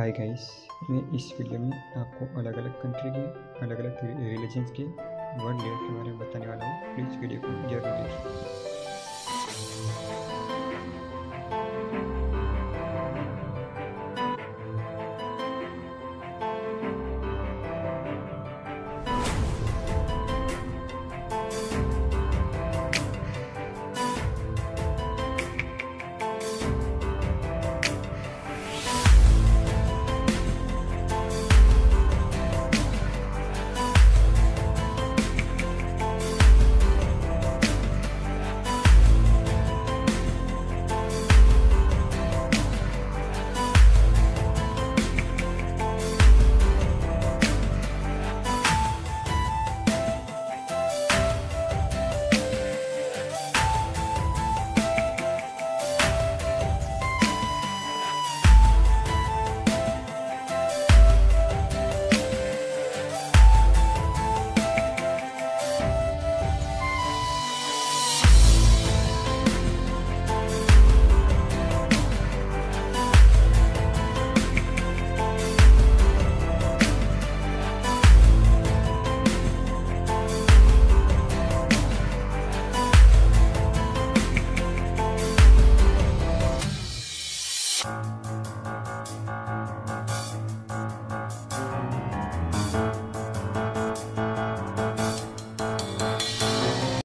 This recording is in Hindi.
हाय गाइस मैं इस वीडियो में आपको अलग अलग कंट्री के अलग अलग रिलीजन्स के वर्ल्ड लीडर के बारे में बताने वाला हूँ। प्लीज़ वीडियो को ज़रूर देखिए।